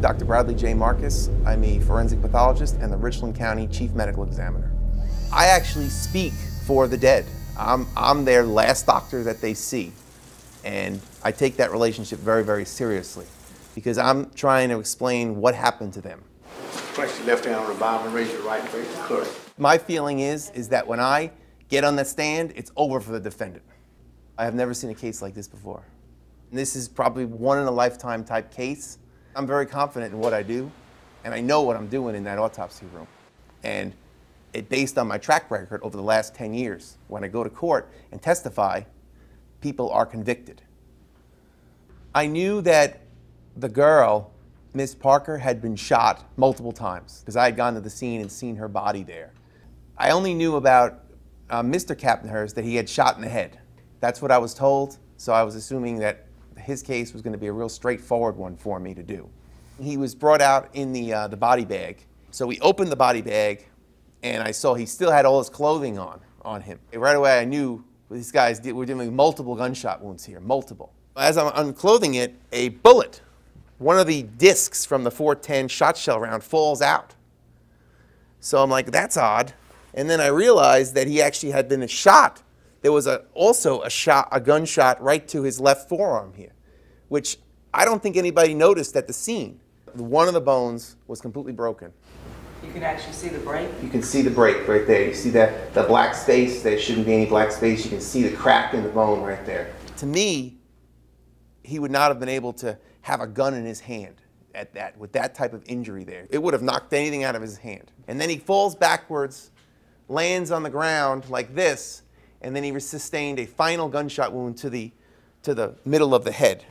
I'm Dr. Bradley J. Marcus. I'm a forensic pathologist and the Richland County Chief Medical Examiner. I actually speak for the dead. I'm, I'm their last doctor that they see. And I take that relationship very, very seriously because I'm trying to explain what happened to them. Place your left hand on the Bible and raise your right face clerk. My feeling is, is that when I get on the stand, it's over for the defendant. I have never seen a case like this before. And this is probably one in a lifetime type case. I'm very confident in what I do, and I know what I'm doing in that autopsy room. And it based on my track record over the last 10 years. When I go to court and testify, people are convicted. I knew that the girl, Miss Parker, had been shot multiple times because I had gone to the scene and seen her body there. I only knew about uh, Mr. Capnerhurst that he had shot in the head. That's what I was told, so I was assuming that his case was going to be a real straightforward one for me to do. He was brought out in the, uh, the body bag. So we opened the body bag, and I saw he still had all his clothing on, on him. Right away, I knew these guys did, were dealing with multiple gunshot wounds here, multiple. As I'm unclothing it, a bullet, one of the discs from the 410 shot shell round falls out. So I'm like, that's odd. And then I realized that he actually had been shot there was a, also a shot, a gunshot right to his left forearm here, which I don't think anybody noticed at the scene. One of the bones was completely broken. You can actually see the break? You can see the break right there. You see that the black space, there shouldn't be any black space. You can see the crack in the bone right there. To me, he would not have been able to have a gun in his hand at that with that type of injury there. It would have knocked anything out of his hand. And then he falls backwards, lands on the ground like this, and then he sustained a final gunshot wound to the, to the middle of the head.